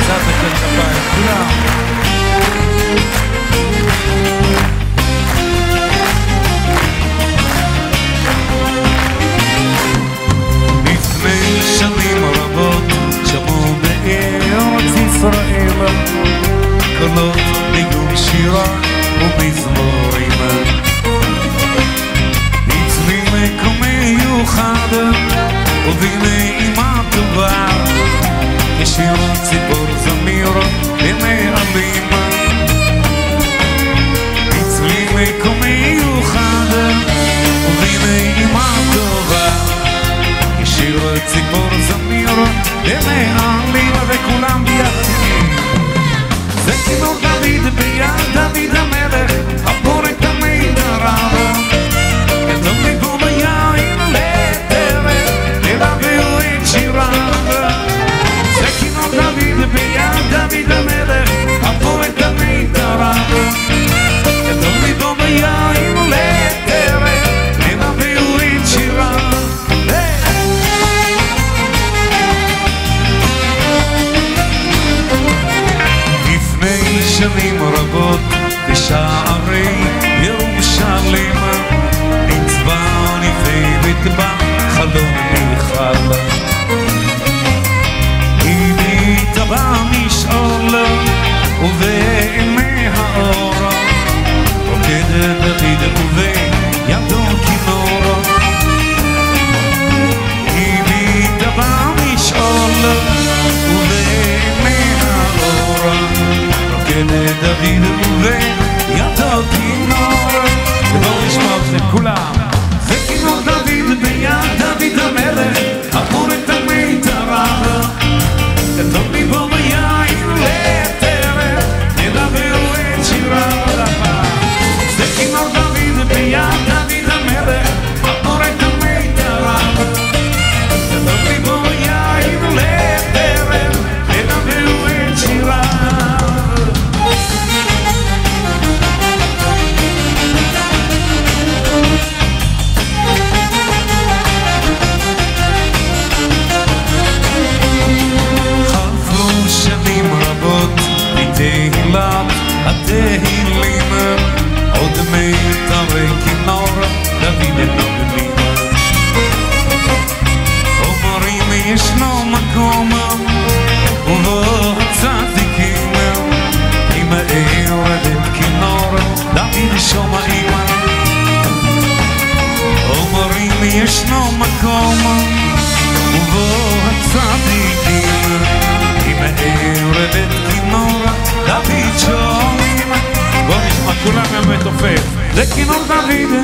קצת יותר כפיים, כולם. לפני שנים רבות שמעו בארץ ישראל קולות ניגון שירה ומזמורים כשיר ציפור זמיר במעלים הצליל מקום מיוחד ובנעימה טובה. כשיר ציפור זמיר במעלים וכולם ביחד. זה כמו דוד ביד דוד שנים רבות בשערי ירושלים. נצבע ניחמת בחלון מיכל היא משאול ובעיני האור רוקד רוקד דוד ובידו כינור. ובואו נשמע אתכם כולם התהילים עוד מיתרי כינור דוד נוגנים אומרים ישנו מקום ובו הצדיקים עם הערדת כינור דוד שומעים אומרים ישנו מקום ובו הצדיקים מתופף זה כינור דוד זה